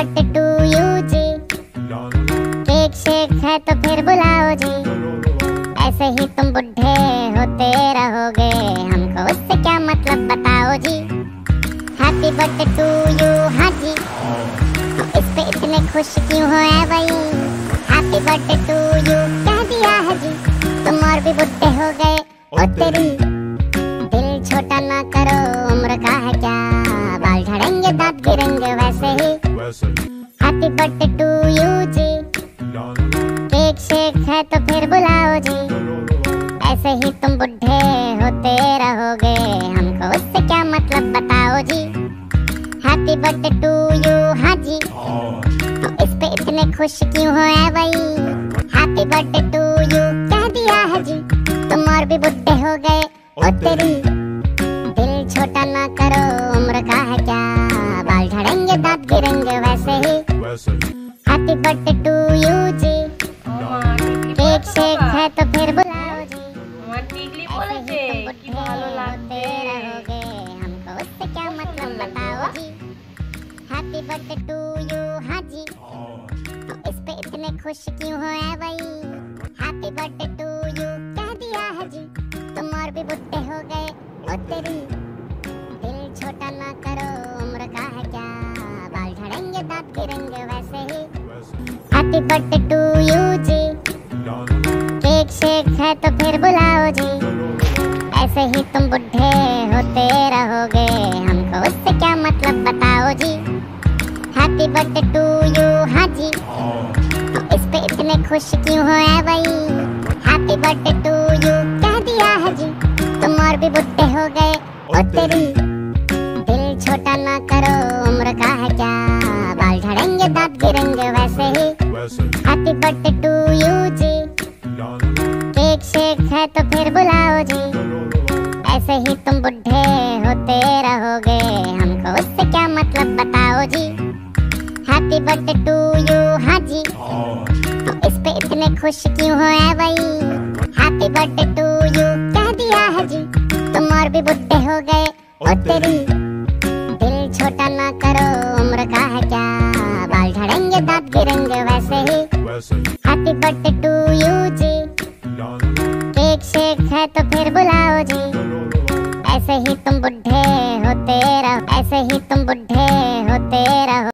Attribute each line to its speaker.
Speaker 1: Birthday to you जी। Cake shake है तो फिर बुलाओ जी। ऐसे ही तुम बुढ़े होते रहोगे हमको उससे क्या मतलब बताओ जी। हैप्पी बर्थडे टू यू हाँ जी। इस पे इतने खुश क्यों हो है भाई? हैप्पी बर्थडे टू यू कह दिया है जी। तुम और भी बुढ़े हो गए ओ तेरी। दिल छोटा ना करो हैप्पी बर्थडे टू यू जी केक शेक है? तो फिर बुलाओ जी ऐसे ही तुम बुढ़े होते रहोगे हमको उससे क्या मतलब बताओ जी हैप्पी बर्थडे टू यू हाँ जी तो इस पे इतने खुश क्यों हो है भाई? हैप्पी बर्थडे टू यू कह दिया है जी तुम और भी बुढ़े हो गए ओ तेरी ही हैप्पी बर्थडे टू यू जी কেক শেক है तो फिर बुलाओ जी
Speaker 2: আমার টিকলি বলেছে কি ভালো লাগবে
Speaker 1: रहोगे हमको उससे क्या मतलब बताओ जी हैप्पी बर्थडे टू यू हाँ जी तो इस पे इतने खुश क्यों हो है भाई हैप्पी बर्थडे टू यू कह दिया है जी तुम और भी बुढ़े हो गए ओ तेरी झड़ेंगे दांत गिरेंगे वैसे ही। हैप्पी बर्थडे टू यू जी। केक शेक है तो फिर बुलाओ जी। ऐसे ही तुम बुढ़े होते रहोगे। हमको उससे क्या मतलब बताओ जी? हैप्पी बर्थडे टू यू हाँ जी। तो इस पे इतने खुश क्यों हो है भाई? हैप्पी बर्थडे टू यू, कह दिया है जी। तुम और भी बुढ़े हो गए ओ तेरी हैप्पी बर्थडे टू यू जी। केक शेक है तो फिर बुलाओ जी। ऐसे ही तुम बुढ़े होते रहोगे। हमको उससे क्या मतलब बताओ जी? हैप्पी बर्थडे टू यू हाँ जी। तो इस पे इतने खुश क्यों हो है भाई? हैप्पी बर्थडे टू यू कह दिया है जी। तुम और भी बुढ़े हो गए ओ तेरी दिल छोटा ना करो। हैप्पी बर्थडे टू यू जी केक शेक है? तो फिर बुलाओ जी ऐसे ही तुम बुढ़े होते रहो ऐसे ही तुम बुढ़े